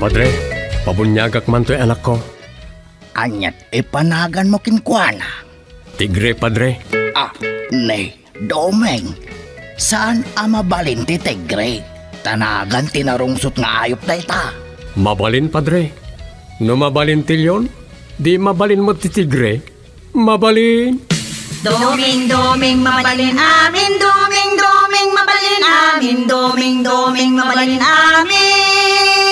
Padre, pabunyagak man to'y anak ko. Anyat ipanagan mo kinkwana. Tigre, Padre. Ah, nay, domeng. Saan amabalin ti tigre? Tanagan tinarungsot nga ayop na ita. Mabalin, Padre. No mabalin tilyon, di mabalin mo ti tigre. Mabalin. Doming, doming, mabalin amin, doming, doming, mabalin amin, doming, doming, mabalin amin.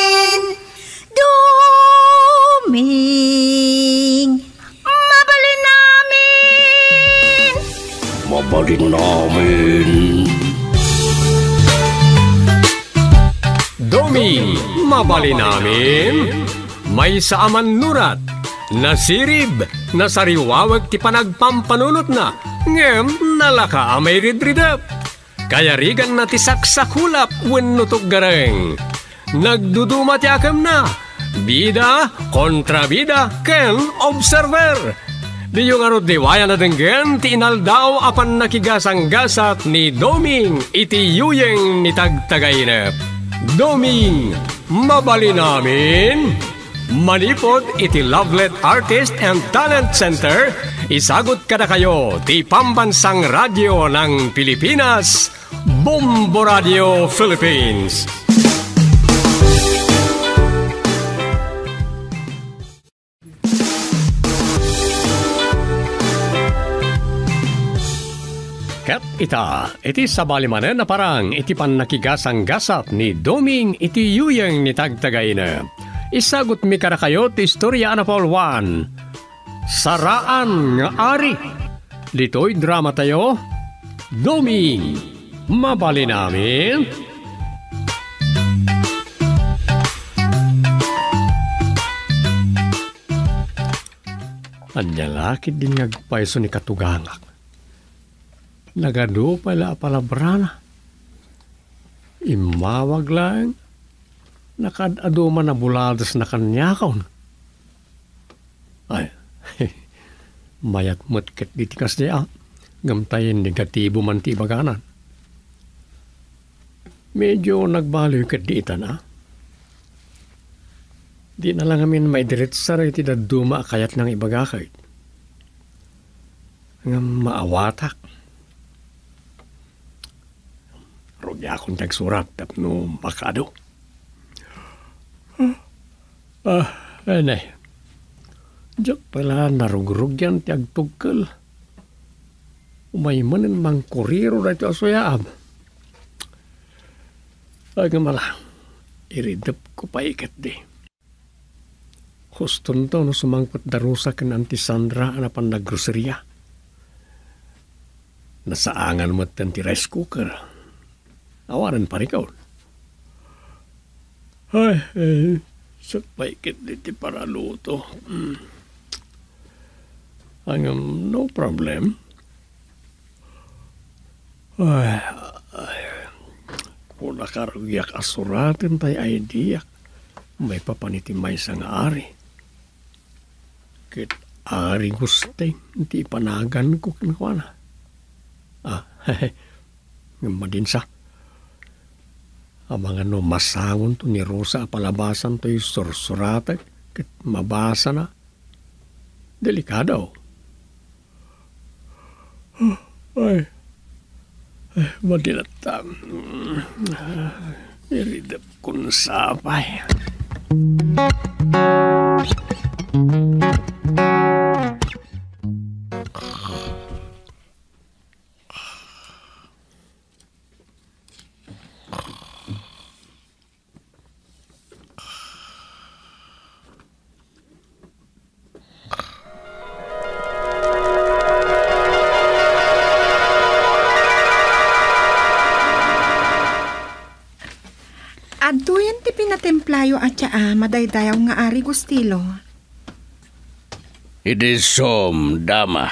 Doming, mabalin amin. Mabalin namin. Domi, mabali namin. May saaman nurat. Nasirib, nasariwawag ti panagpampanunot na. Ngem, nalaka amay ridridap. Kaya rigan na ti saksakulap wennutok gareng. Nagduduma ti akam na. Bida, kontra bida, ken observer. Di yung arot diwaya na denggen, ti inaldaw apan nakigasang-gasat ni Doming iti yuyeng ni tagtagainep. Doming, mabali namin. Manipod iti Lovelet Artist and Talent Center, isagot kada kayo ti Pambansang Radyo ng Pilipinas, Bombo Radio Philippines. Ita, iti sabalimanen na parang iti pan nakigasang gasat ni Doming iti yuyeng ni tagtagayna. Isagot mi kara ti istorya na Paul 1. Saraan nga ari. Dito'y drama tayo. Doming, mabali namin. Anyalakid din ngagpaiso ni katugangak. Nagado pala palabrana. Imawag lang. Nakadado man na buladas na kanyakaw. Ay, mayat matkat ditikas niya. Gamtayin negatibo man ti baganan. Medyo nagbaloy kat dita na. Di na lang amin may diretsa rin ti daduma kayat ng ibagakay. Nga maawatak. Rugya akong tagsurat tapno makado. Ah, anay. Diyak pala narugrug yan ti agtugkal. Umay manin mang kuriro na ito asoyaam. Ay nga mala, iridap ko pa ikat di. Huston to no sumangkot darusa kan anti Sandra na pan naggroceria. Nasaangan mo tan ti rice cooker. Awaran pa rin Ay, eh, sa paikit diti para luto. Mm. Hanggang no problem. Ay, ay, kung nakarugyak asuratin tay idea, may papanitimay sang ari. Kit ari gusteng, hindi panagan ko kinakwana. Ah, hehe, madinsa. Ang mga no masangon to ni Rosa palabasan to yung sursurata kit mabasa na. Delikado. Ay, ay, madinata. Iridap kun sapay. Aduyan ti pinatemplayo at siya madaydayaw nga ari gustilo. It is som, dama.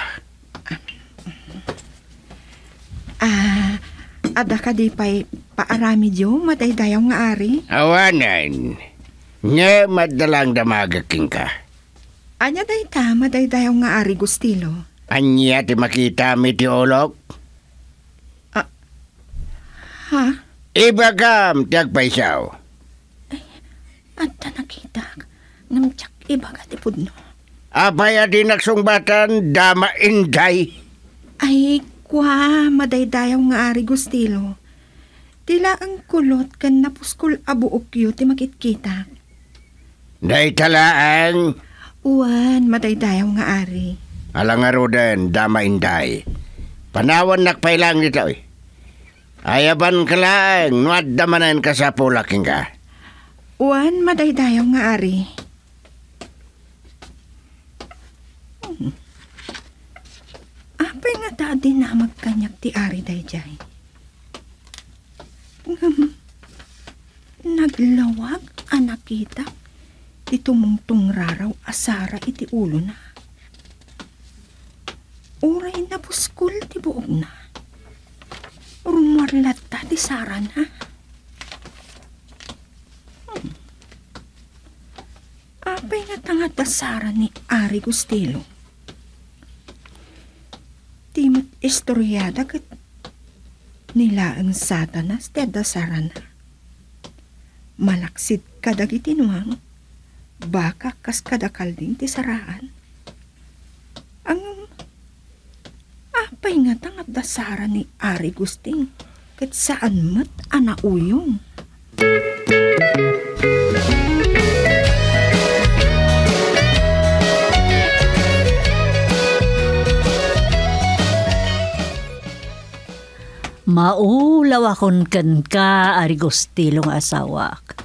Ah, ada ka di pa'y paarami diyo madaydayaw nga ari. Awanan. Nga madalang damagaking ka. Anya day ta madaydayaw nga ari gustilo. Anya ti makita mi ti olok. Ha? Ibagam ti agpaisaw. At ta nakita, ngamtsak ibaga ti pudno. Abaya din nagsungbatan, dama inday. Ay, kwa, madaydayaw nga ari gustilo. Tila ang kulot kan napuskol abuok yu ti makitkita. Day talaan, Uwan, madaydayaw nga ari. alangaro din, dama inday. Panawan nakpailang nito eh. Ayaban ka lang, nuad damanan ka sa pulaking ka. Uwan, madaydayaw nga ari. Hmm. Apay nga dadi na magkanyak ti ari dayjay. Ngam, naglawag anak kita. Ti tumungtong raraw asara iti ulo na. Uray na buskol ti buog na. Rumwarlat ta ti sara na. Apay nga tanga dasara ni Ari Gustilo. Timot istoryada kat nila ang satanas ti dasara na. Malaksid kadag itinuang, baka kas kadakal din ti saraan. Ang apay nga tanga dasara ni Ari Gusting kat saan mat anauyong. Maulaw akon ken ka arigostilong asawak.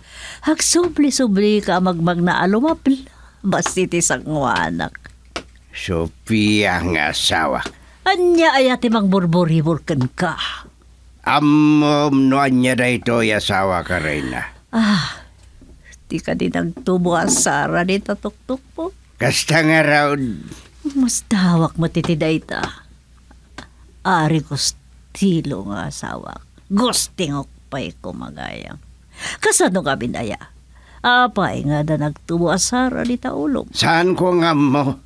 Hagsubli-subli ka magmag na alumapl. Basti ti sangwanak. Sophia nga asawa. Anya ayati magburburibur ken ka. Amom no anya da ito asawa ka rin na. Ah, di ka din nagtubo asara ni tatuktok po. Kasta nga raw, Mas tawak matitida ita. Ari gustilo nga asawak. Gusting pa'y kumagayang. Kasano ka binaya? Apay nga da nagtubo asara ni taulong. saan ko nga mo?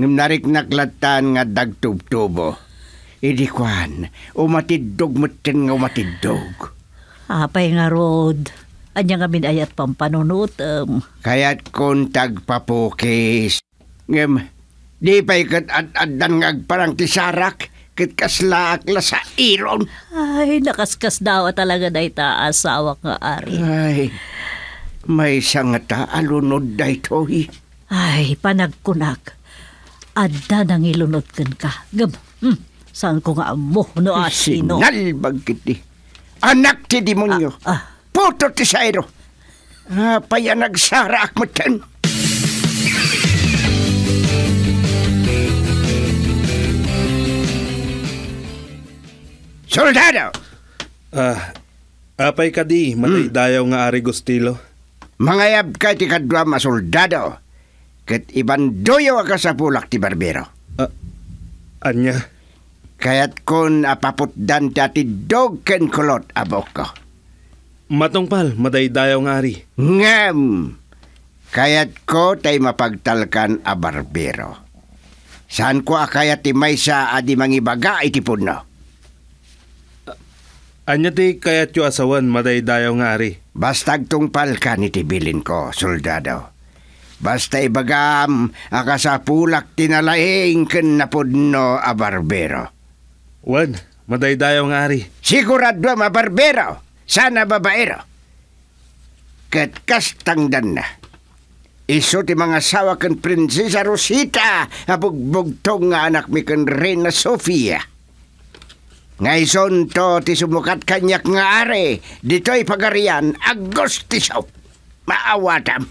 Ngam narik naklatan nga dagtubtubo. Idi kwan, umatidog matin nga umatidog. Apay nga rod. Anya nga binayat pampanunutem. Kaya't kung tagpapukis. Ngam, di pa'y kat ad-adan nga agparang tisarak, kat kaslaak la sa iron. Ay, nakaskas daw talaga na ita asawak nga ari. Ay, may sangata alunod da ito eh. Ay, panagkunak. Adda nang ilunod kan ka. Gab, hmm, saan ko nga mo no asino? Sinalbag kiti. Anak ti demonyo. Ah, Puto ti sayro. Ah, paya nagsara akmatan. Soldado! Ah, apay ka di, matay dayaw nga ari gustilo. Mangayab ka ti kadwa ma soldado. Kat ibandoyo ka sa pulak ti barbero. Anya, Kaya't kun apaputdan ti ati dog ken kulot abok ko. matongpal, matay dayaw nga ari. Ngam! Kaya't ko tay mapagtalkan a barbero. Saan ko akayat ti maysa adi mangibaga iti puno? Anya ti kayat yo asawan, matay dayaw nga ari. Bastag tungpal ka ni tibilin ko, soldado. Basta ibagam, akasapulak tinalaing ken napudno a barbero. Wan, matay dayaw nga ari. Sigurado ma barbero, sana babaero. Kat kastangdan na. Iso ti mga sawa ken Prinsesa Rosita, abugbugtong nga anak mi ken Reina Sofia. Ngayon to ti sumukat kanyak nga are, dito'y pagarian, Agostiso. Maawatam.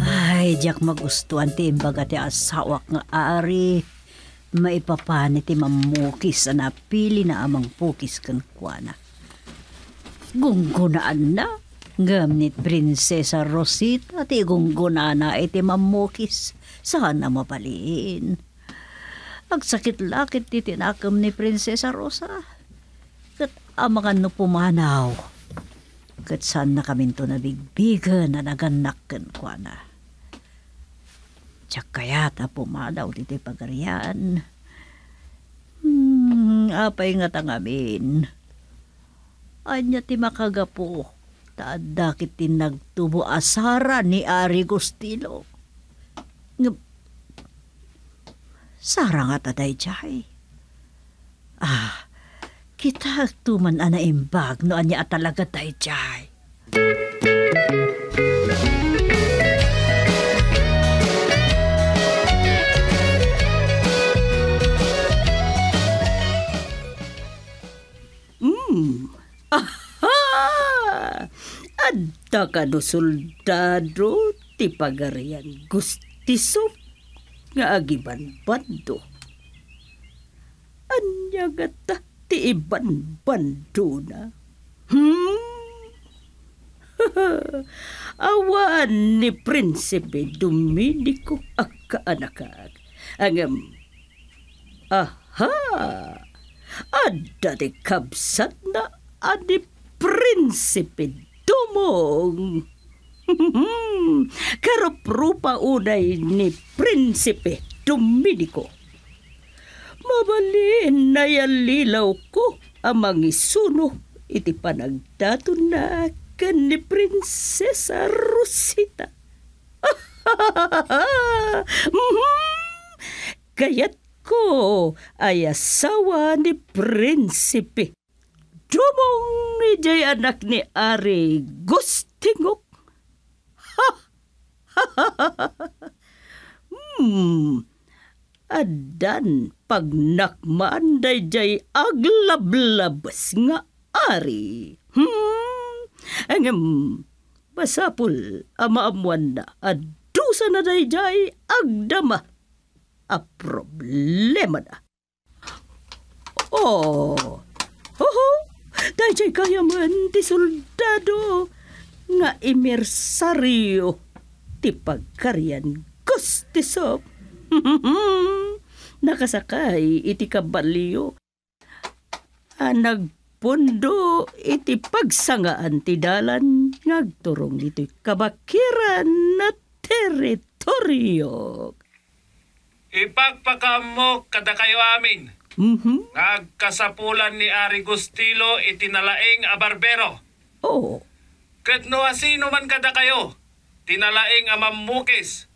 ay, diyak magustuhan ti imbaga ti asawak nga ari. Maipapani ti mamukis na napili na amang pukis kan kuana. Gunggunaan na. Gamnit Prinsesa Rosita ti gunggunaan na iti mamukis. Sana mapaliin. Agsakit lakit ti tinakam ni Prinsesa Rosa. Kat amakan no pumanaw. Kat saan na kami to nabigbigan na naganakan ko na. Tsak kaya ta pumadaw dito pagarian. Hmm, apay nga tangamin. Anya ti makagapo. Taada kiti nagtubo asara ni Ari Gustilo. Nga, Sara nga taday jay. Ah, kita tuman ana imbag no anya talaga tayo jay. Ah, adda ka do soldado ti pagarian gustiso nga agiban bando. Anya gata ti iban bando na. Hmm? Awan ni Prinsipe Dominico akkaanakag. Angam, aha, adda ti kabsat na adi Prinsipe Dumong. Karuprupa unay ni Prinsipe Dominico. Mabalin na yalilaw ko amang isuno iti panagdaton na kan ni Prinsesa Rosita. Mhm. Kayat ko ay asawa ni Prinsipe. Dumong ni Jay anak ni Ari Gustingok. hmm. Adan pag nakmaan day jay aglablabas nga ari. Hmm. Angem basapul amaamuan na adusa na day jay agdama. A problema na. Oh. Hoho. Day jay kaya ti soldado nga imersaryo ti pagkaryan gustisop. Nakasakay iti kabalyo. Ah, nagpundo iti pagsangaan ti dalan ngagturong dito'y kabakiran na teritoryo. Ipagpakam mo kada kayo amin. Mhm. Nagkasapulan ni Ari Gustilo itinalaing a barbero. Oh. Kat no asino man kada kayo, tinalaing a mamukis.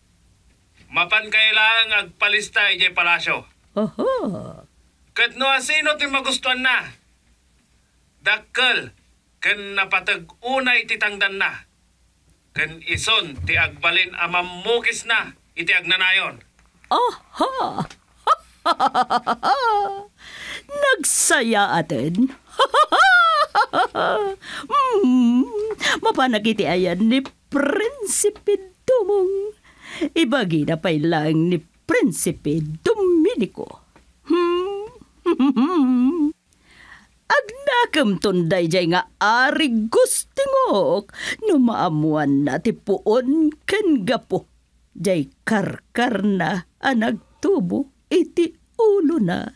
Mapan kailang agpalista ijay palasyo. Aha. Kat no asino ti magustuhan na. Dakkel, ken napatag unay titangdan na. Ken ison ti agbalin a mamukis na iti agnanayon. Aha! Nagsaya atin. hmm, mapanakiti ayan ni Prinsipe Dumong. Ibagi na pa lang ni Prinsipe Dominico. Agnakam tunday jay nga ari gustingok no maamuan na ti puon ken gapo. Jay karkar na anag tubo iti ulo na.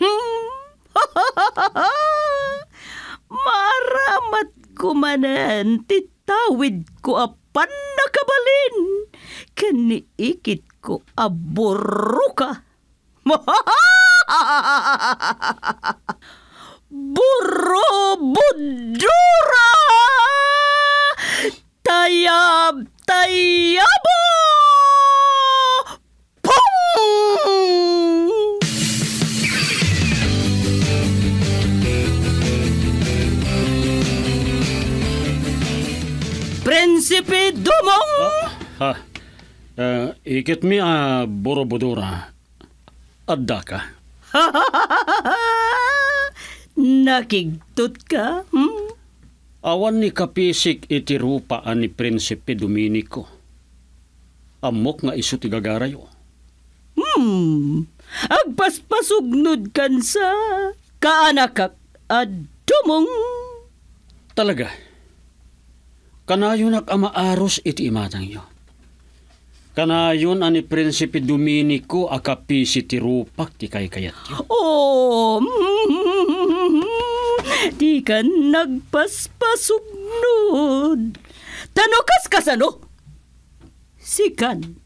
Maramat ko manan ti tawid ko apan nakabalin. Kaniikit ko aburuka. Burro budura! Tayab tayabo! Prinsipe Dumong! Ha, uh, ikit mi a borobodora. Adda ka. Nakigtot ka? Hmm? Awan ni kapisik iti rupa ni Prinsipe Dominico. Amok nga iso ti gagarayo. Hmm. Agpaspasugnod kan sa kaanakak at dumong. Talaga. Kanayon ak amaaros iti imatang yo. Kanayon ani Prinsipe Dominico akapisi ti rupak ti kay kayat. Oh, mm, Di ka nagpaspasugnod. Tanukas ka sa no? Sikan,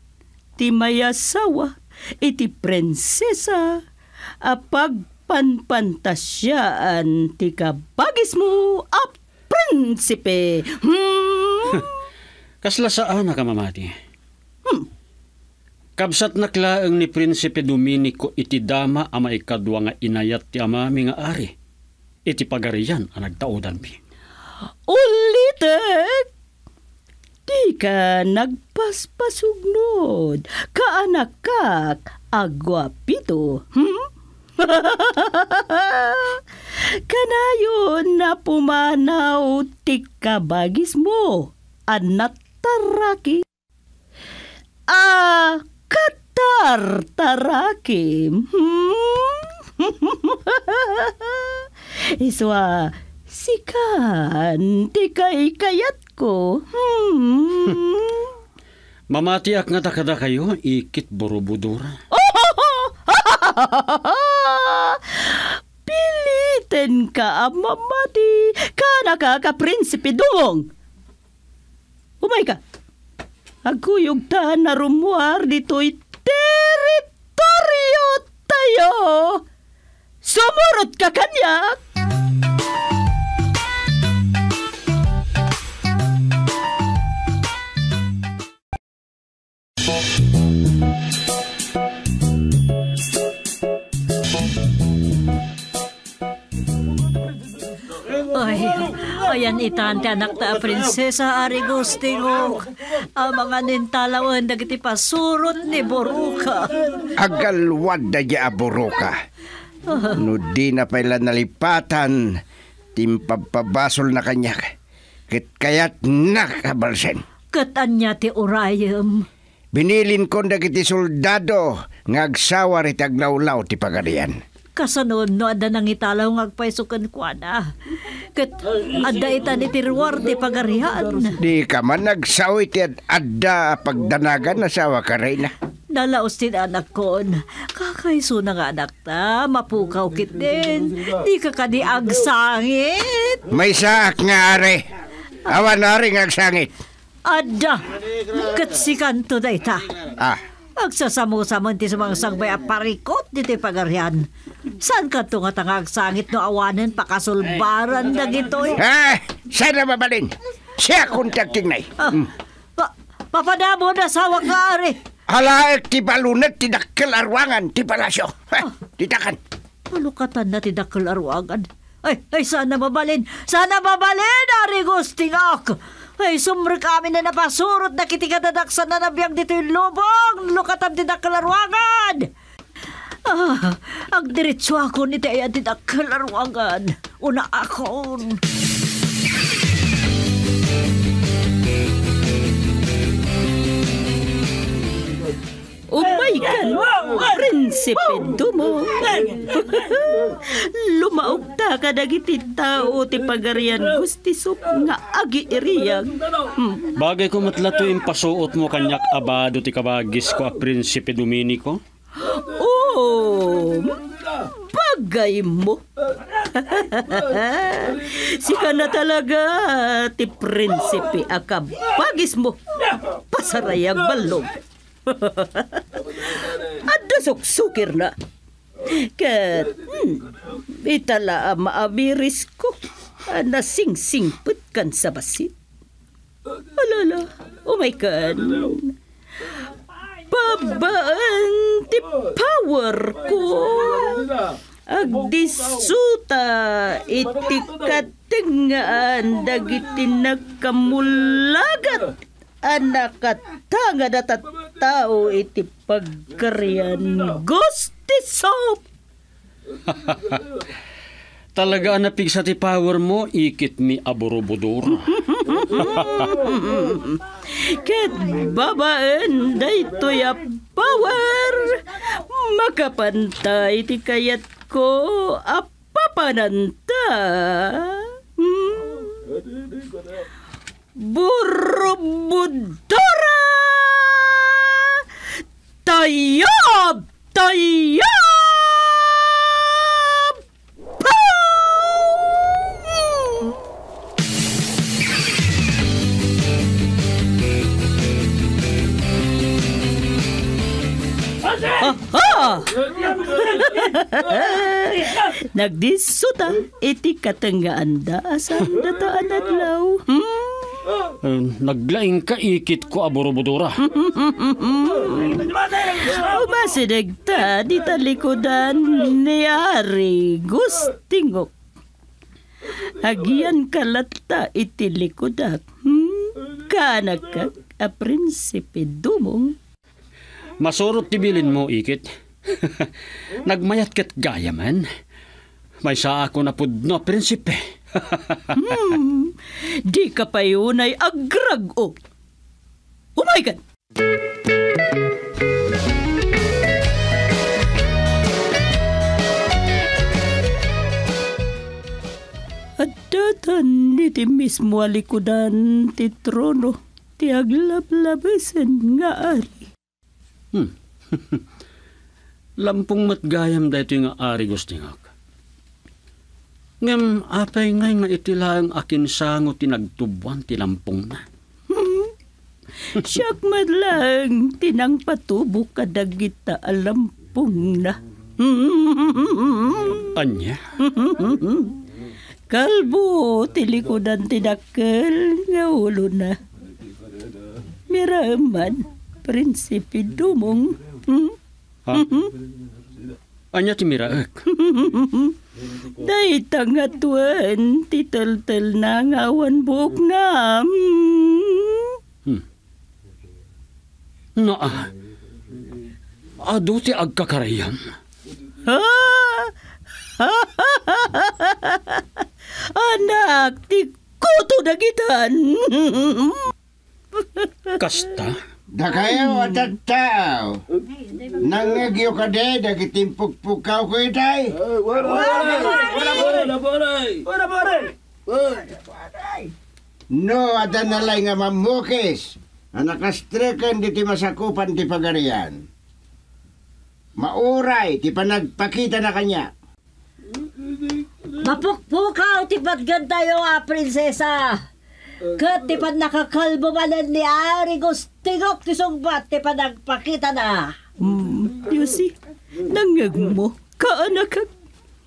ti mayasawa, iti prinsesa, apag panpantasyaan ti kabagis mo a prinsipe. Hmm? Kasla saan na ka mamati? Kabsat naklaang ni Prinsipe Dominico iti dama ama ikadwa nga inayat ti amami nga ari. Iti pagarian ang nagtaudan pi. Ulitek! Di ka nagpaspasugnod. Kaanak kak agwapito. Hmm? Kanayon na pumanaw ti kabagis mo. Anat taraki. Ah, katar taraki. Hmm? Iswa, sikan, di kay kayat ko. Hmm. Mamatiak nga takada kayo, ikit borobudura. Piliten ka, mamati. Kana ka ka prinsipe dungong. Umay ka. Agkuyog ta na rumuar dito'y teritoryo tayo. Sumurot ka kanyak. Ayan itante anak ta prinsesa Ari Gustingo. Ang mga nintalawan dagiti pasurot ni Boruka. Agalwad da di aboroka. No di na pala nalipatan, timpapabasol na kanya. Kit kayat nakabalsen. Katan niya ti Urayam. Binilin ko dagiti soldado ngagsawa rit aglawlaw ti pagarian. Kasanod no ada nang italaw ng agpaisukan kwa na. Kat ada ita ni tirwar ti pagarihan. Di ka man nagsawi ti ad- adda pagdanagan na sawa ka rin na. Dalaos tin anak ko. Kakaiso na nga anak ta. Mapukaw kit din. Di ka kadi agsangit. May saak nga are. Awan na rin agsangit. Ada. Kat si kanto da ita. Ah, Agsasamu-saman ti sa mga sangbay a parikot di ti pagarian. Saan ka to nga tangag sangit no awanen pakasulbaran dagitoy? ah, sana mabalin. Siya kontak tingnay. Ah, pa, papadamo na sa wakari. Halaek ti balunat ti dakkel arwangan ti palasyo. Ha, titakan. Palukatan na ti dakkel arwagan. Ay, ay, sana mabalin. Sana mabalin, Ari Gustingak. Ay, sumre kami na napasurot na kitikadadaksan na nabiyang dito yung lubong. Lukatan ti dakkel arwagan. Ah, ang diretso ako ni Teya ti dakkel arwagan. Una akon. Umay kan, prinsipe dumo. Lumaog ta ka dagiti tao ti pagarian gustisop nga agi iriyag. Hmm. Bagay ko matlato yung pasuot mo kanyak abado ti kabagis ko a Prinsipe Dominico. Oh, bagay mo. Sika na talaga ti prinsipe akab bagis mo. Pasarayag balog. Adda suksukir na. Kat, hmm, itala maabiris ko. Na sing-singput kan sa basit. Alala, oh my God. Babaan ti power ko. Agdisuta iti katingaan dagiti nagkamulagat anak at tanga na tao iti pagkarian gusti soap. Talaga napig sa ti power mo, ikit mi aborobodor. Ket babaan dayto ya power makapantay ti kayat ko apapananta. Hmm. Burubudora! Tayob! Tayob! Nagdisuta, iti katanggaan da asan dataan adlaw. Hmm? Eh, naglaing ka ikit ko aborobodora. Umasinig ta di talikodan ni Ari Gustingok. Agian kalata iti likodak. Hmm? Kanak ka a prinsipe dumong. Masurot tibilin mo ikit. Nagmayat ket gaya man. May sa ako na pudno, prinsipe. Hmm, di ka pa yunay agrag o. Oh my God! Ni ti mismo alikudan ti trono ti aglablabasan nga ari. Lampong matgayam dito nga ari gustingak. Ngem apay ngay nga itilang akin sango tinagtubuan ti lampong na. Siyak madlang tinang patubo kadagita alampong na. Anya? Kalbo, tilikodan tinakal nga ulo na. Miraman, prinsipi dumong. Hmm? Ha? Anya ti miraek? Day tangatuan, tital-tal na ngawan buok na. Hmm? No, ah. Ado ti agkakarayam. Ha? Anak, ti kuto na gitan. Kasta? Da kayo at at tao. Nangagyo ka de, dagitimpuk-pukaw ko itay. No, at nalay nga mamukis. Anakastrekan di ti masakupan ti pagarian. Mauray, ti panagpakita na kanya. Mapukpukaw ti tayo a prinsesa. Kat ti pad nakakalbo manan ni Ari Gustingok ti sungbat ti panagpakita na. Hmm, Yusi, nangag mo, kaanak ka.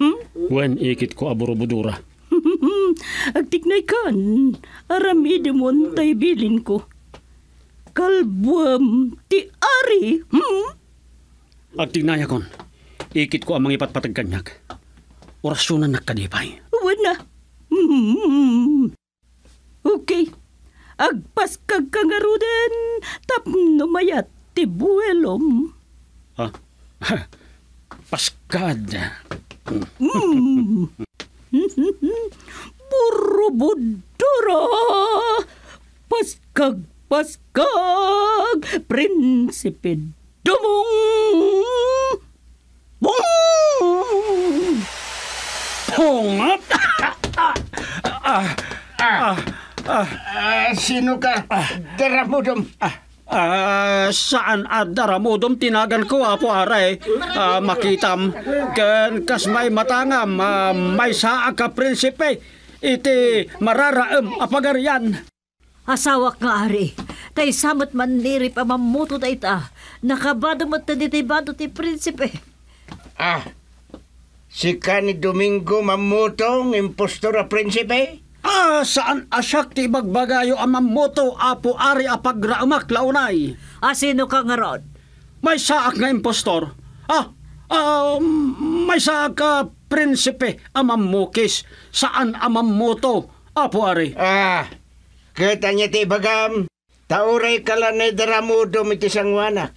Hmm? Wen ikit ko aborobodora. Agtignay kan, aramide mo tay bilin ko. Kalbuam ti ari, hmm? Agtignaya kon. Ikit ko ang mga ipatpatag kanyak. Orasyonan nakadipay. Wala. Hmm. Okay. Agpas kag kangaruden, tapno mayat ti buwelom. Ha? Paskad. Mm. Burubudura! Paskag, paskag! Prinsipe dumong! Bong! Pungat! Ah, sino ka? Daramudom. Ah, saan adara mo dum tinagan ko apo aray ah, makitam ken kas may matangam ah, may saa ka prinsipe iti mararaem apagarian Asawak nga Ari. Tay samot man nirip ang mamuto da ita. Nakabado mo ta ti prinsipe. Ah, si Kani Domingo Mamutong, impostora prinsipe? Ah, saan asyak ti bagbagayo ang mamoto apo ari apagraamak launay Ah, sino ka nga ron? may saak nga impostor ah ah, may saak ka prinsipe ang mamukis saan ang mamoto apo ari Ah, katanya ti bagam. Tauray kala na daramudom iti sangwanak.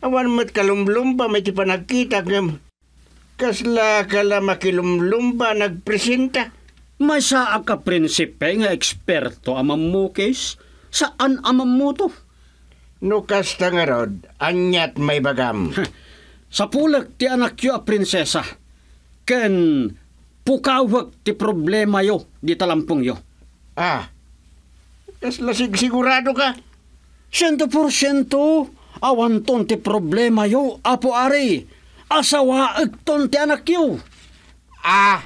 Awan mo't kalumlumba may ti panagkita ngam. Kasla kala makilumlumba nagpresenta. May saak ka prinsipe nga eksperto ang mamukis saan ang mamoto No kasta nga rod, anyat may bagam. Sa pulak ti anak yo a prinsesa, ken pukawag ti problema yo di talampong yo. ah, kasla sig sigurado ka? Siyento porsyento, awan ton ti problema yo, apo ari. Asawaag ton ti anak yo. Ah,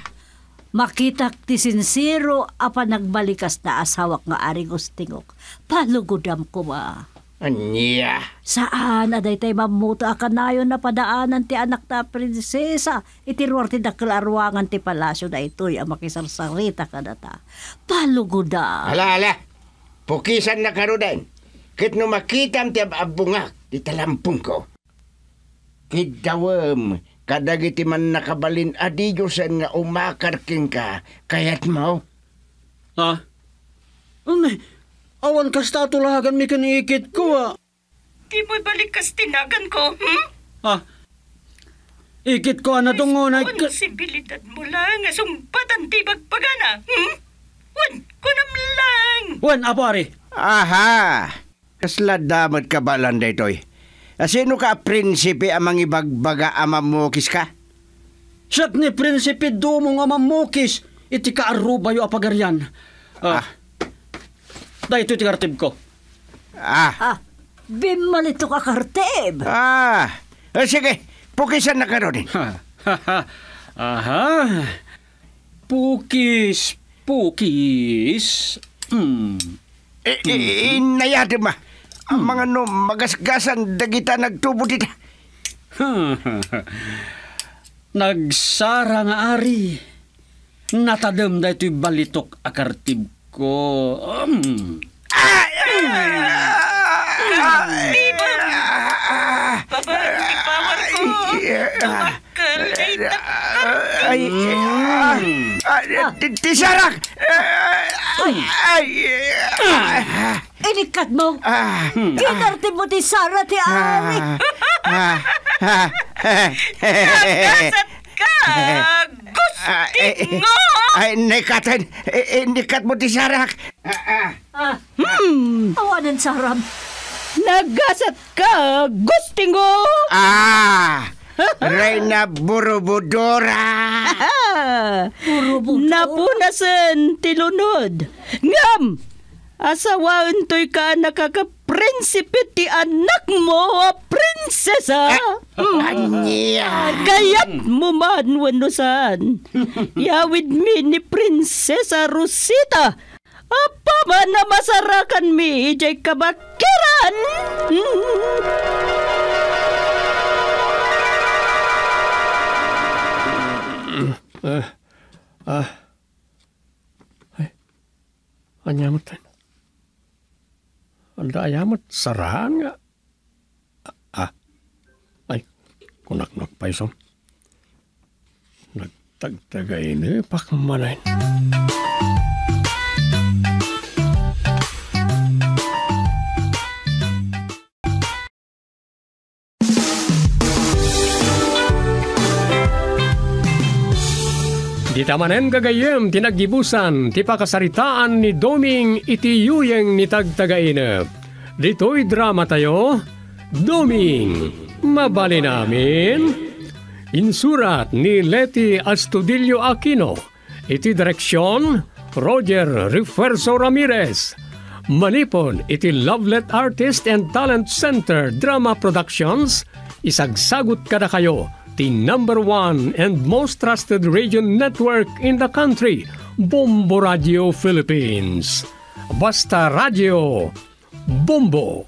Makitak ti sincero apa nagbalikas na asawak nga Ari Gustingok. Palugodam ko ba? Anya. Saan aday tay mamuta akanayon na padaanan ti anak ta prinsesa. Itiruar ti dakkel arwangan ti palasyo na ito'y ang makisarsarita ka na ta. Palugoda. Ala, ala. Pukisan na karudan. Kit no makitam ti abungak di talampung ko. Kit dawem, kadagiti man nakabalin adiyosan nga umakarking ka, kayat mo. Ha? Unay, awan kas tatulagan mi kanikit ko ah. Di mo'y balik kas tinagan ko, hmm? Ha? Ikit ko na tungon ay... Kung sibilidad mo lang, asumpatan ti bagpagana, hmm? Wan, kunam lang! Wan, apo ari. Aha! Kasla damat ka balan daytoy. Sino ka prinsipe amang ibagbaga amamukis ka? Siyak ni Prinsipe Dumo nga mamukis. Iti kaarubayo apagaryan. Ah. Da ito iti kartib ko. Ah, Ah, bimalito ka karteb. ah. Eh, sige, pukisan na karunin. Ha, ha, ha. Aha. Pukis, pukis. Hmm. Eh, eh, inayado ma. Ang mga no, magasgasan dagita nagtubo dita. Nagsara nga ari. Natadam da ito'y balitok akartib ko. Um. Di power ko! Tumakal, ay Ay, ah, ah, ti- tisarak! Ay, ay, ah, Inikat mo. ah, Kinarte mo ti Sara ti Ari. ah, ah, Kasat ka! Ah, eh, eh, mo! Ay, nikatan. Eh, eh, nikat mo tisarak. Ah, ah. Awanan Saram. Nagasat ka! Gustingo! Ah! Reyna Burubudora! Ah, napunasan tilunod. Ngam! Asawaan to'y ka nakaka-prinsipe ti anak mo, a prinsesa. Anya! Kayat mo man wanusan. Yawid mi ni Prinsesa Rosita. Apa man na masarakan mi ijay kabakiran. Anyamot tayo. Anda ayamot, sarahan nga. Ah, ay, kunak-nak pa isom. Nagtagtagay na pakmanayin. Di tamanen gagayem tinagibusan ti pakasaritaan ni Doming iti yuyeng ni tagtagainep. Dito'y drama tayo, Doming, mabali namin. Insurat ni Leti Astudillo Aquino, iti direksyon, Roger Refuerzo Ramirez. Manipon iti Lovelet Artist and Talent Center Drama Productions, isagsagot kada kayo the number one and most trusted radio network in the country, Bombo Radio Philippines. Basta Radio, Bombo